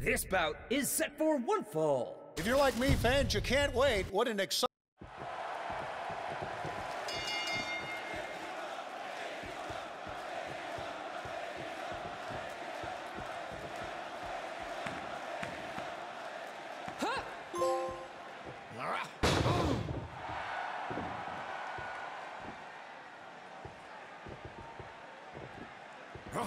This bout is set for one fall. If you're like me, fans, you can't wait. What an exciting... Huh?